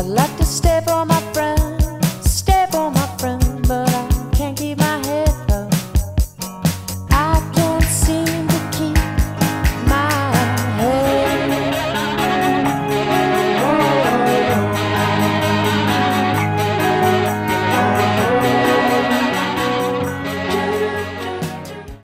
I'd like to stay for my